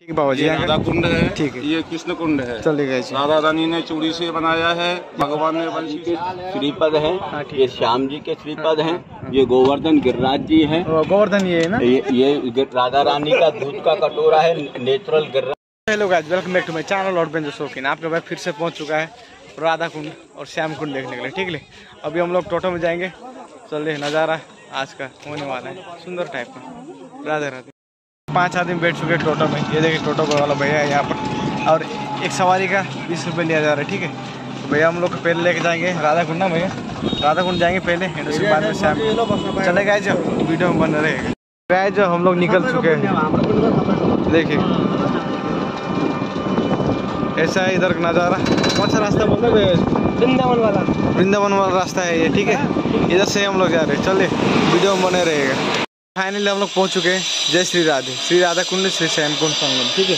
ठीक है बाबा जी राधा कुंड है ठीक है। ये कृष्ण कुंड है। चलेगा जी। राधा रानी ने चूड़ी से बनाया है भगवान ने वंशी से। श्रीपद हाँ, है ये श्याम जी के श्रीपद है ये गोवर्धन गिरिराज जी है। गोवर्धन ये है ना? ये ये राधा रानी का दूध का कटोरा है natural Giriraj hello guys welcome back to my channel lord banjo शौकीन। आपके भाई फिर से पहुँच चुका है राधा कुंड और श्याम कुंड देखने के लिए ठीक है? अभी हम लोग टोटो में जाएँगे। चलिए नज़ारा आज का होने वाला है सुंदर टाइप का। राधे राधे। पाँच आदमी बैठ चुके हैं टोटो में। ये देखिए टोटो को वाला भैया है यहाँ पर। और एक सवारी का बीस रुपये लिया जा रहा है ठीक है? तो भैया हम लोग पहले लेके जाएँगे। राधा कुंड ना भैया? राधा कुंड जाएँगे पहले उसके बाद में श्याम चले गए जो वीडियो में बन रहेगा गए जो हम लोग निकल चुके हैं। देखिए। ऐसा है इधर का नज़ारा। कौन सा रास्ता बोल रहे वृंदावन वाला। वृंदावन वाला रास्ता है ये ठीक है? इधर से हम लोग जा रहे हैं। चलिए वीडियो में बने रहेगा फाइनली हम लोग पहुँच चुके हैं। जय श्री राधे। श्री राधा कुंड, श्री श्याम कुंड संगम, ठीक है?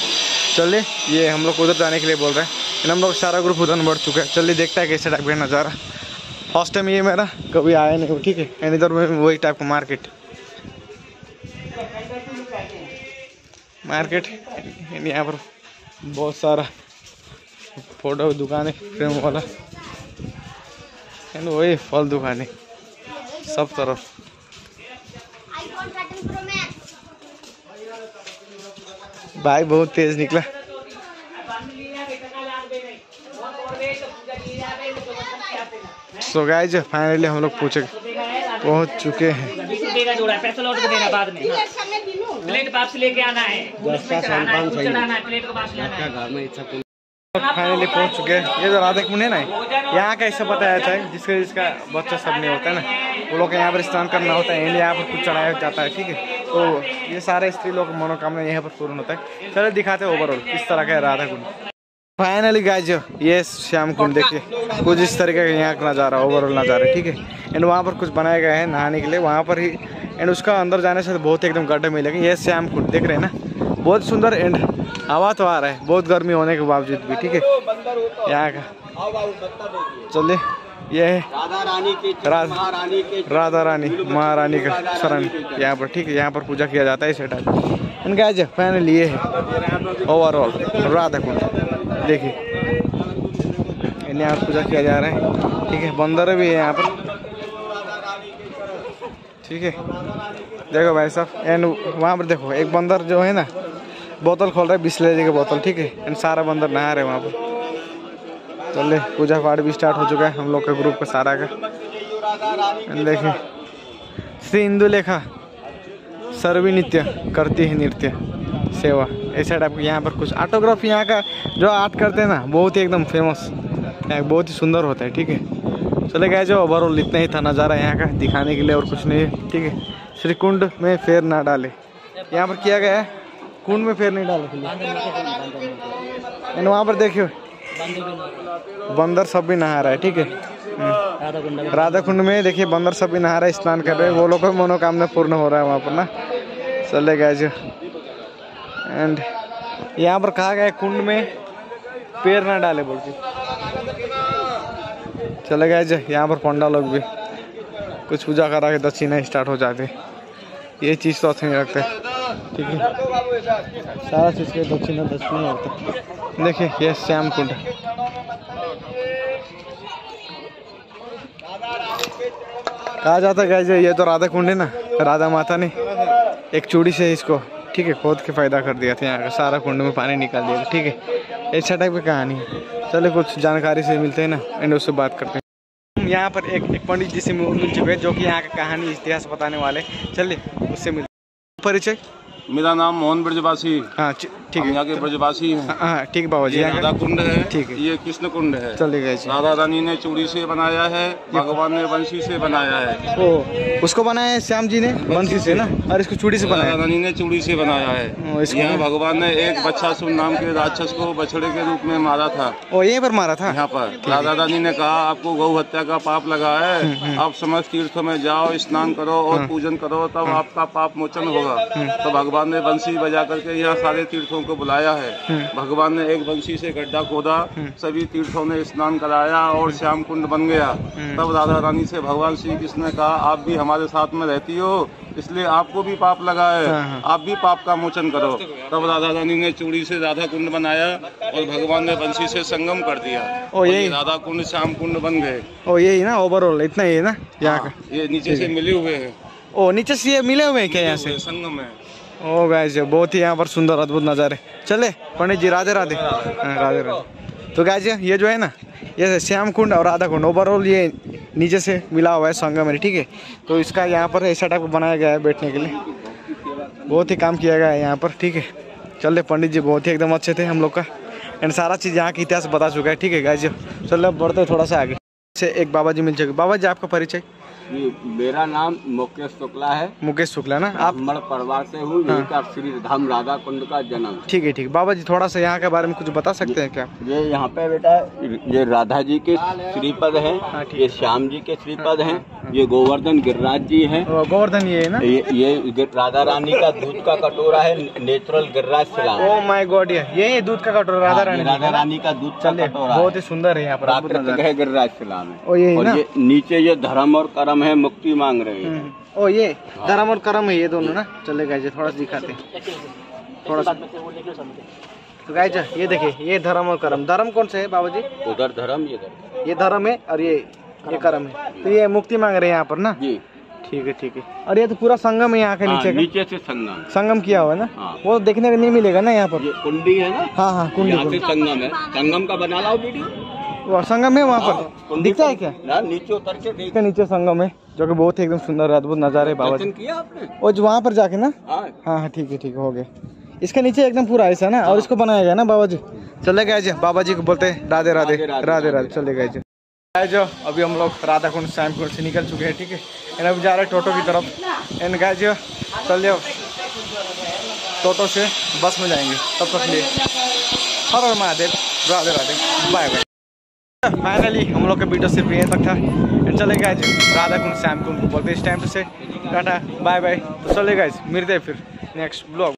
चलिए, ये हम लोग उधर जाने के लिए बोल रहे हैं। हम लोग सारा ग्रुप उधर बढ़ चुका है। चलिए, देखता है कैसे टाइप का नज़ारा फ़र्स्ट टाइम ये मेरा, कभी आया नहीं ठीक है? एंड इधर में वही टाइप का मार्केट मार्केट यहाँ पर बहुत सारा फ़ोटो दुकान है फ्रेम वाला। एंड वही फल दुकान है सब तरफ़। भाई बहुत तेज निकला। सो गाइज़ फाइनली हम लोग पूछे पहुँच चुके हैं। पैसा लौट के देना बाद में प्लेट वापस लेके आना फाइनली पहुँच चुके हैं। ये जो राधा कुंड है। ना यहाँ का ऐसा बताया है जिसका जिसका बच्चा सब नहीं होता है ना। वो लोग यहाँ पर स्नान करना होता है यहाँ पर कुछ चढ़ाया जाता है, ठीक है? तो ये सारे स्त्री लोग मनोकामना यहाँ पर पूर्ण होता है। चलो दिखाते हैं ओवरऑल किस तरह का राधा कुंड। फाइनली गाइज़ ये श्याम कुंड, देखिए, कुछ इस तरीके का यहाँ का नज़ारा ओवरऑल नज़ारा, ठीक है? एंड वहाँ पर कुछ बनाया गया है नहाने के लिए, वहाँ पर ही एंड उसका अंदर जाने से बहुत एकदम गड्ढे मिलेगा ये श्याम कुंड, देख रहे हैं ना? बहुत सुंदर एंड हवा तो आ रहा है, बहुत गर्मी होने के बावजूद भी, ठीक है? यहाँ का, चलिए। ये राधा रानी के राधा- महारानी के राधा रानी महारानी का शरण। यहाँ पर ठीक है यहाँ पर पूजा किया जाता है इसे टाइप एंड गाइज़ फाइनली ये है। ओवरऑल राधा कुंड। देखिए। एंड यहाँ पूजा किया जा रहा है। ठीक है बंदर भी है यहाँ पर। ठीक है। देखो भाई साहब एंड वहाँ पर देखो एक बंदर जो है ना बोतल खोल रहा है बिस्लेरी की बोतल ठीक है। एंड सारा बंदर नहा रहे हैं वहाँ पर। चलिए, पूजा पाठ भी स्टार्ट हो चुका है, हम लोग का ग्रुप का सारा का। देखिए, श्री इंदु लेखा सर्वी नित्य करती है नृत्य, सेवा। ऐसा टाइप यहाँ पर कुछ ऑटोग्राफ यहाँ का जो आर्ट करते हैं ना, बहुत ही एकदम फ़ेमस बहुत ही सुंदर होता है, ठीक है? चले गए जो ओवरऑल इतना ही था नज़ारा यहाँ का, दिखाने के लिए और कुछ नहीं है ठीक है? श्री कुंड में फेर ना डाले। यहाँ पर किया गया है, कुंड में फेर नहीं डाले। वहाँ पर देखियो बंदर सब भी नहा रहा है, ठीक है? हम्म। राधा कुंड में देखिए, बंदर सब भी नहा रहे हैं स्नान कर रहे हैं। वो लोग का मनोकामना पूर्ण हो रहा है वहाँ पर ना। चले गए जो एंड यहाँ पर कहा गया कुंड में पैर ना डाले बोल के चले गए जो यहाँ पर पंडा लोग भी। कुछ पूजा करा के दक्षिणा स्टार्ट हो जाते। ये चीज़ तो अच्छे नहीं रखते ठीक है। सारा चीज़ के दक्षिणा दक्षिणा होता। है देखिए ये श्याम कुंड कहा जाता है ये तो राधा कुंड है ना? राधा माता ने एक चूड़ी से इसको ठीक है खोद के फ़ायदा कर दिया था यहाँ का। सारा कुंड में पानी निकाल दिया ठीक है। ऐसा टाइप की कहानी है। चलो कुछ जानकारी से मिलते हैं ना एंड उससे बात करते हैं। यहाँ पर एक, एक पंडित जी से मिल चुके हैं जो कि यहाँ का कहानी इतिहास बताने वाले चलिए उससे मिलते परिचय? मेरा नाम मोहन ब्रजवासी हाँ। ठीक है। यहाँ के ब्रजवासी हैं। हाँ, हाँ ठीक है बाबा जी राधा कुंड है। ठीक है। ये कृष्ण कुंड है। चलिए गए जी। राधा रानी ने चूड़ी से बनाया है भगवान ने वंशी से बनाया है। ओ उसको बनाया है श्याम जी ने? बंसी से ना? और इसको चूड़ी से राधा बनाया रानी ने चूड़ी से बनाया है। यहाँ भगवान ने एक बच्चासुर नाम के राक्षस को बछड़े के रूप में मारा था। ओ यहीं पर मारा था? यहाँ पर। राधा रानी ने कहा आपको गौ हत्या का पाप लगा हम्म, है आप समस्त तीर्थों में जाओ स्नान करो और पूजन करो तब आपका पाप मोचन होगा। तो भगवान ने बंसी बजा करके यहाँ सारे तीर्थों को बुलाया है। भगवान ने एक बंसी से गड्ढा खोदा सभी तीर्थों ने स्नान कराया और श्याम कुंड बन गया। तब राधा रानी से भगवान श्री कृष्ण ने कहा आप भी हमारे साथ में रहती हो इसलिए आपको भी पाप लगा है। हाँ, हाँ। आप भी पाप का मोचन करो। तब राधा रानी ने चूड़ी से राधा कुंड बनाया और भगवान ने बंसी से संगम कर दिया। और यही। ये राधा कुंड श्याम कुंड बन गए। ओ यही ना ओवरऑल इतना ही है ना यहाँ का। ये नीचे से मिले हुए हैं। ओ नीचे से ये मिले हुए हैं क्या यहाँ से? संगम है। ओ गाइस बहुत ही यहाँ पर सुंदर अद्भुत नज़ारे। चले पंडित जी राधे। राधे हाँ, राधे राधे। तो गाइस ये जो है ना ये श्याम कुंड और राधा कुंड ओवरऑल ये नीचे से मिला हुआ है संगम में ठीक है? तो इसका यहाँ पर ऐसा टाइप बनाया गया है बैठने के लिए। बहुत ही काम किया गया है यहाँ पर ठीक है? चल पंडित जी बहुत ही एकदम अच्छे थे हम लोग का। एंड सारा चीज़ यहाँ का इतिहास बता चुका है ठीक है गाइस चल बढ़ते थोड़ा सा आगे। से एक बाबा जी मिल चुके बाबा जी आपका परिचय? मेरा नाम मुकेश शुक्ला है। मुकेश शुक्ला ना? आप ब्राह्मण परिवार से हूँ हाँ। का श्री धाम राधा कुंड का जन्म। ठीक है ठीक है। बाबा जी थोड़ा सा यहाँ के बारे में कुछ बता सकते हैं क्या? ये यहाँ पे बेटा ये राधा जी के श्रीपद है हैं ये श्याम जी के श्रीपद हैं। ये गोवर्धन गिरिराज जी है। गोवर्धन ये है ना? ये ये राधा रानी का दूध का कटोरा है नेचुरल गिरिराज सिला ओ माय गॉड ये ये है दूध का कटोरा राधा रानी राधा? रानी का दूध का कटोरा बहुत ही सुंदर है यहाँ पर है गिरिराज सिला में। ओ यही और ये नीचे ये धर्म और कर्म है मुक्ति मांग रहे हैं। हम्म। ओ ये धर्म और कर्म है ये दोनों ना? चलेगा ये थोड़ा सा दिखाते थोड़ा सा। तो गाइज़ ये देखिए ये धर्म और कर्म। धर्म कौन से है बाबा जी उधर धर्म ये धर्म ये धर्म है और ये ये कर्म है। तो ये मुक्ति मांग रहे हैं यहाँ पर ना? जी। ठीक है ठीक है। और ये तो पूरा संगम है यहाँ के हाँ, नीचे का? नीचे से संगम। संगम किया हुआ है ना? हाँ। वो देखने को नहीं मिलेगा ना यहाँ पर? कुंडी है ना? हाँ हाँ कुंडी संगम है। संगम का बना लाओ वीडियो। वो संगम है वहाँ हाँ, पर कुंडी दिखता है क्या? नीचे उतर के देख। इसके नीचे संगम है जो कि बहुत ही एकदम सुंदर अद्भुत नज़ारे है बाबा किया आपने? और जो वहाँ पर जाके ना? हाँ। हाँ हाँ ठीक है ठीक है हो गया। इसके नीचे एकदम पूरा ऐसा ना? और इसको बनाया गया ना बाबा जी? चले गए जी बाबा जी को बोलते हैं राधे राधे राधे, राधे, राधे राधे राधे। चले गए जी। जो अभी हम लोग राधा कुंड, श्याम कुंड से निकल चुके हैं, ठीक है? एंड अभी जा रहे हैं टोटो की तरफ़। एंड जो, चल जाओ। टोटो से बस में जाएँगे, तब तक लिए। Har Har Mahadev. Radhe Radhe. Bye bye finally हम लोग का वीडियो सिर्फ़ यहीं तक था। एंड चले गए जी, राधा कुंड, श्याम कुंड। बोलते इस टाइम से। टाटा। बाय बाय तो चले गए मिलते फिर। Next blog